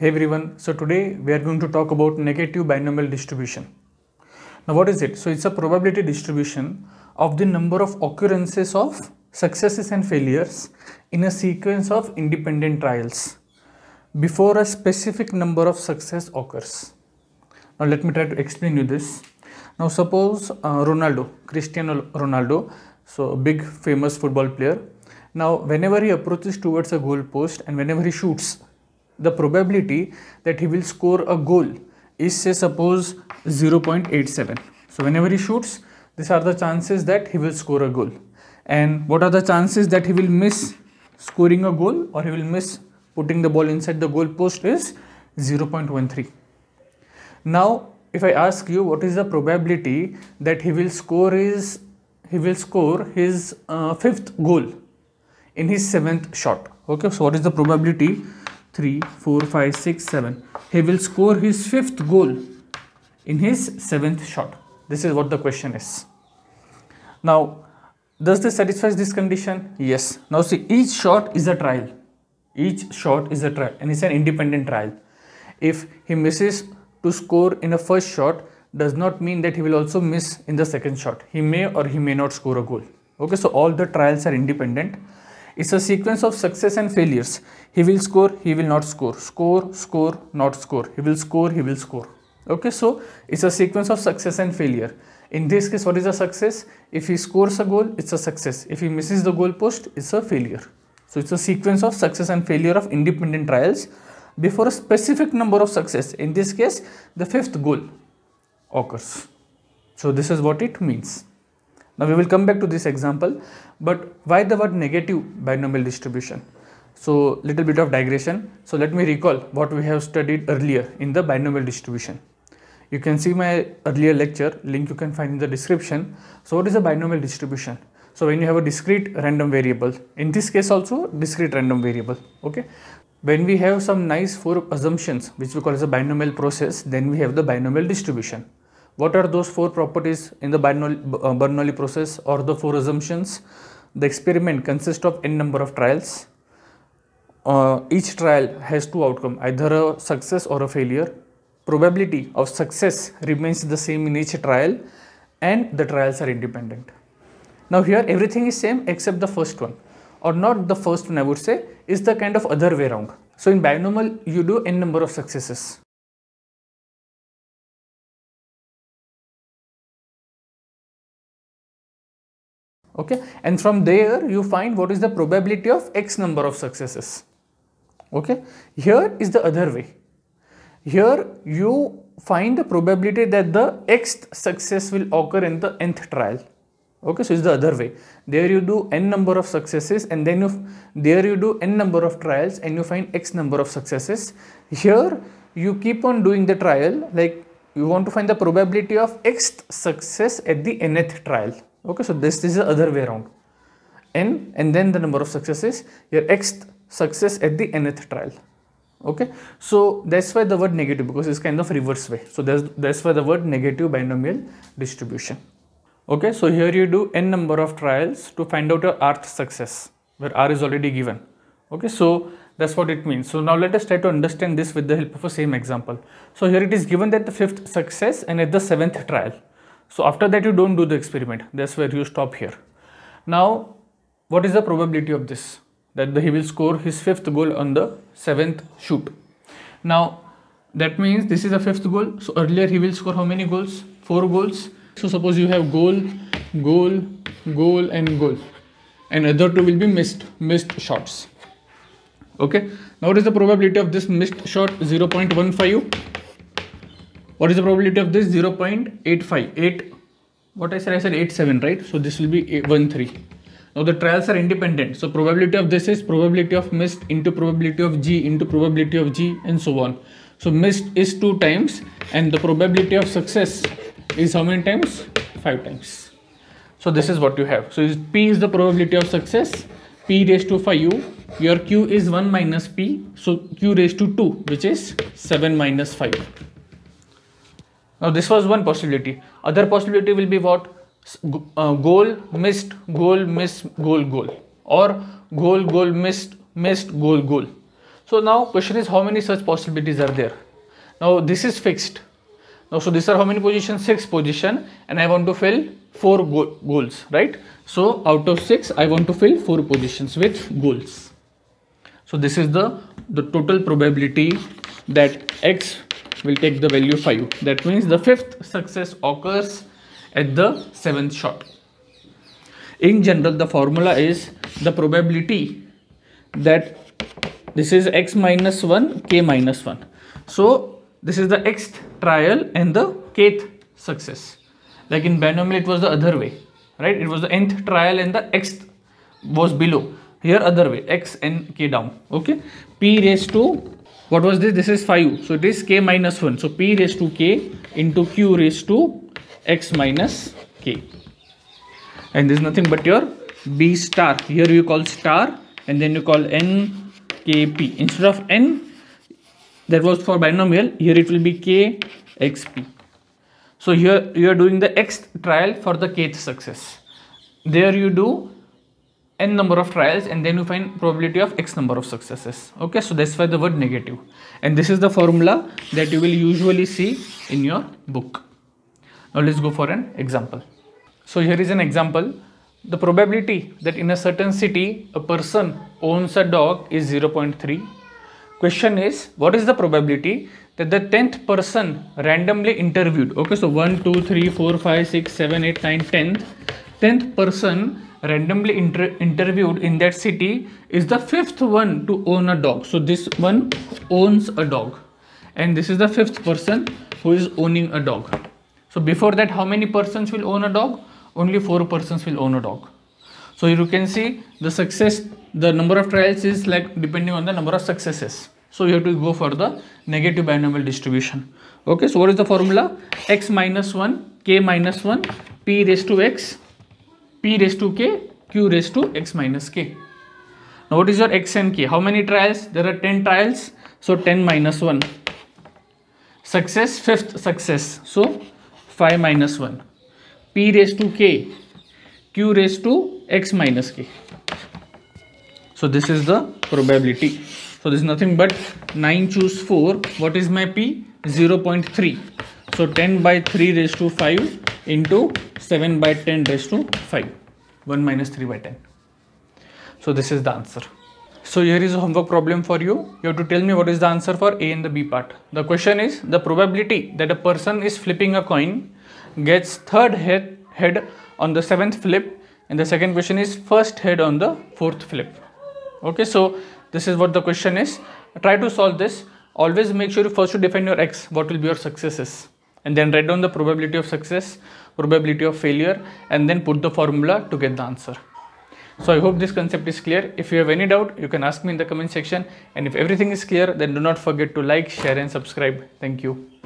Hey everyone, so today we are going to talk about negative binomial distribution. Now what is it? So it's a probability distribution of the number of occurrences of successes and failures in a sequence of independent trials before a specific number of success occurs. Now let me try to explain you this. Now suppose uh, Ronaldo, Cristiano Ronaldo, so a big famous football player. Now whenever he approaches towards a goal post and whenever he shoots the probability that he will score a goal is say suppose 0.87 so whenever he shoots these are the chances that he will score a goal. And what are the chances that he will miss scoring a goal or he will miss putting the ball inside the goal post is 0.13 now if i ask you what is the probability that he will score his he will score his uh, fifth goal in his seventh shot? Okay so what is the probability 3, 4, 5, 6, 7. He will score his fifth goal in his seventh shot. This is what the question is. Now, does this satisfy this condition? Yes. Now see, each shot is a trial. Each shot is a trial and it's an independent trial. If he misses to score in a first shot, does not mean that he will also miss in the second shot. He may or he may not score a goal. Okay, so all the trials are independent it's a sequence of success and failures. He will score, he will not score. Score, score, not score. He will score, he will score. Okay, so it's a sequence of success and failure. In this case, what is a success? If he scores a goal, it's a success. If he misses the goal post, it's a failure. So it's a sequence of success and failure of independent trials before a specific number of success. In this case, the fifth goal occurs. So this is what it means. Now we will come back to this example, but why the word negative binomial distribution? So little bit of digression. So let me recall what we have studied earlier in the binomial distribution. You can see my earlier lecture, link you can find in the description. So what is a binomial distribution? So when you have a discrete random variable, in this case also discrete random variable, okay? When we have some nice four assumptions, which we call as a binomial process, then we have the binomial distribution. What are those four properties in the uh, Bernoulli process or the four assumptions? The experiment consists of n number of trials. Uh, each trial has two outcomes, either a success or a failure. Probability of success remains the same in each trial and the trials are independent. Now here everything is same except the first one or not the first one I would say is the kind of other way around. So in binomial you do n number of successes okay? And from there you find what is the probability of x number of successes. Okay? Here is the other way. Here you find the probability that the xth success will occur in the nth trial. Okay? So it's the other way. There you do n number of successes and then you there you do n number of trials and you find x number of successes. Here you keep on doing the trial like you want to find the probability of xth success at the nth trial okay so this, this is the other way around. N and then the number of successes your x success at the nth trial. Okay so that's why the word negative because it's kind of reverse way. So that's that's why the word negative binomial distribution. Okay so here you do n number of trials to find out your rth success where r is already given. Okay so that's what it means. So now let us try to understand this with the help of a same example. So here it is given that the fifth success and at the seventh trial so after that you don't do the experiment. That's where you stop here. Now what is the probability of this? That he will score his fifth goal on the seventh shoot. Now that means this is the fifth goal. So earlier he will score how many goals? Four goals. So suppose you have goal, goal, goal and goal. And other two will be missed, missed shots. Okay. Now what is the probability of this missed shot? 0.15 what is the probability of this? 0 0.85 8 what i said i said 87 right? So this will be 13 now the trials are independent. So probability of this is probability of missed into probability of g into probability of g and so on. So missed is 2 times and the probability of success is how many times? 5 times. So this is what you have. So p is the probability of success. P raised to 5u your q is 1 minus p. So q raised to 2 which is 7 minus 5 now this was one possibility. Other possibility will be what? Uh, goal missed, goal miss, goal goal or goal goal missed, missed goal goal. So now question is how many such possibilities are there? Now this is fixed. Now so these are how many positions? Six position and I want to fill four go goals, right? So out of six, I want to fill four positions with goals. So this is the, the total probability that X will take the value 5. That means the fifth success occurs at the seventh shot. In general, the formula is the probability that this is x minus 1, k minus 1. So this is the xth trial and the kth success. Like in binomial, it was the other way, right? It was the nth trial and the xth was below. Here other way, x and k down. Okay. P raised to what was this? This is 5. So it is k minus 1. So p raised to k into q raised to x minus k. And this is nothing but your b star. Here you call star and then you call n kp. Instead of n that was for binomial here it will be k xp so here you are doing the x trial for the kth success there you do n number of trials and then you find probability of x number of successes. Okay so that's why the word negative. And this is the formula that you will usually see in your book. Now let's go for an example. So here is an example. The probability that in a certain city a person owns a dog is 0.3 question is what is the probability that the 10th person randomly interviewed? Okay so 1 2 3 4 5 6 7 8 9 10th 10th person randomly inter interviewed in that city is the fifth one to own a dog. So this one owns a dog. And this is the fifth person who is owning a dog. So before that how many persons will own a dog? Only four persons will own a dog. So you can see the success the number of trials is like depending on the number of successes. So you have to go for the negative binomial distribution. Okay so what is the formula? X minus 1 k minus 1 p raised to x p raised to k q raised to x minus k now what is your x and k how many trials there are 10 trials so 10 minus 1 success fifth success so 5 minus 1 p raised to k q raised to x minus k. So this is the probability. So this is nothing but 9 choose 4. What is my p? 0 0.3. So 10 by 3 raised to 5 into 7 by 10 raised to 5. 1 minus 3 by 10. So this is the answer. So here is a homework problem for you. You have to tell me what is the answer for A and the B part. The question is the probability that a person is flipping a coin gets third head, head on the seventh flip and the second question is first head on the fourth flip okay so this is what the question is try to solve this always make sure you first to define your x what will be your successes and then write down the probability of success probability of failure and then put the formula to get the answer. So i hope this concept is clear. If you have any doubt you can ask me in the comment section. And if everything is clear then do not forget to like share and subscribe. Thank you